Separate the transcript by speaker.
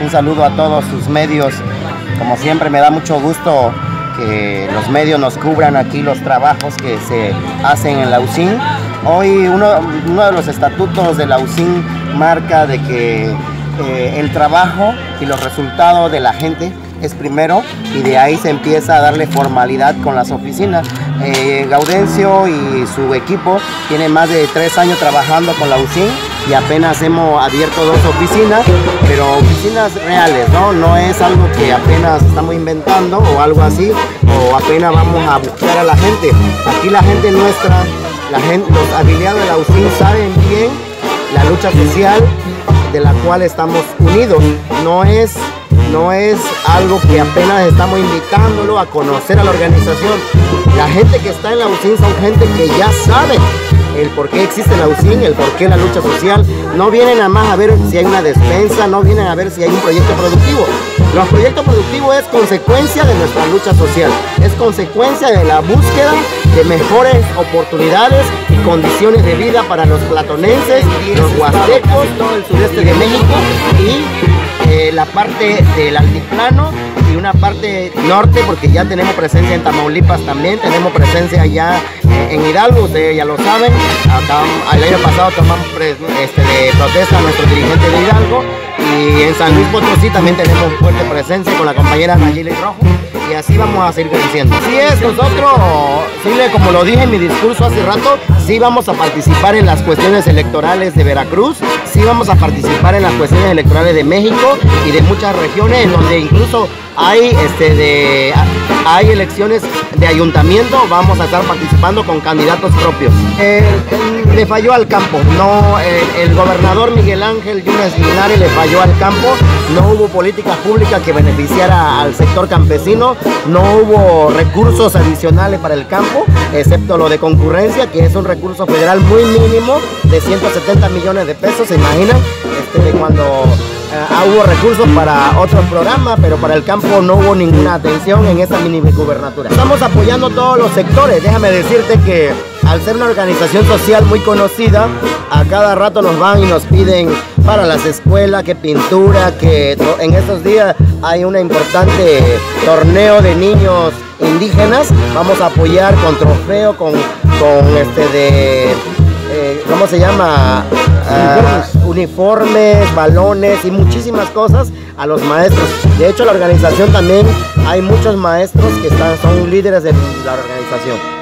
Speaker 1: Un saludo a todos sus medios. Como siempre me da mucho gusto que los medios nos cubran aquí los trabajos que se hacen en la UCIN. Hoy uno, de los estatutos de la UCIN marca de que eh, el trabajo y los resultados de la gente es primero y de ahí se empieza a darle formalidad con las oficinas. Eh, Gaudencio y su equipo tienen más de tres años trabajando con la UCIN y apenas hemos abierto dos oficinas, pero oficinas reales, ¿no? No es algo que apenas estamos inventando o algo así, o apenas vamos a buscar a la gente. Aquí la gente nuestra, los afiliados de la UCIN saben bien la lucha social de la cual estamos unidos. No es no es algo que apenas estamos invitándolo a conocer a la organización. La gente que está en la UCIN son gente que ya sabe el por qué existe la UCIN, el por qué la lucha social. No vienen nada más a ver si hay una despensa, no vienen a ver si hay un proyecto productivo. Los proyectos productivos es consecuencia de nuestra lucha social, es consecuencia de la búsqueda de mejores oportunidades y condiciones de vida para los platonenses, los huastecos, todo el sureste de México y eh, la parte del altiplano una parte norte porque ya tenemos presencia en Tamaulipas también, tenemos presencia allá en Hidalgo, ustedes ya lo saben, Acá, el año pasado tomamos este, de protesta a nuestro dirigente de Hidalgo y en San Luis Potosí también tenemos fuerte presencia con la compañera Nayeli Rojo y así vamos a seguir creciendo. Así es, nosotros, como lo dije en mi discurso hace rato, sí vamos a participar en las cuestiones electorales de Veracruz, sí vamos a participar en las cuestiones electorales de México y de muchas regiones en donde incluso hay, este, de, hay elecciones de ayuntamiento, vamos a estar participando con candidatos propios. le falló al campo, no, el, gobernador Miguel Ángel Yunes Linares le falló al campo, no hubo política pública que beneficiara al sector campesino, no hubo recursos adicionales para el campo, excepto lo de concurrencia, que es un recurso federal muy mínimo de 170 millones de pesos, ¿se imaginan? Este, cuando eh, hubo recursos para otros programas, pero para el campo no hubo ninguna atención en esta mini gubernatura. Estamos apoyando todos los sectores. Déjame decirte que al ser una organización social muy conocida, a cada rato nos van y nos piden para las escuelas, que pintura, que en estos días hay un importante torneo de niños indígenas. Vamos a apoyar con trofeo, con, con este de, eh, ¿cómo se llama? Uniformes, balones y muchísimas cosas a los maestros. De hecho, la organización también hay muchos maestros que están, son líderes de la organización.